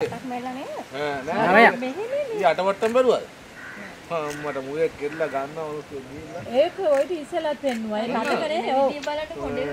ටක් මෙල්ල නේද? නෑ මෙහෙ මෙහෙ. ඊ අටවට්ටම් බැලුවද මට මුවේ කෙල්ල ගන්න ඕන කියලා ඒක ඔයිට ඉස්සලත් පෙන්නුවා. ඒක අතකනේ ඔව්. විදිය බලන්න කොඩේ.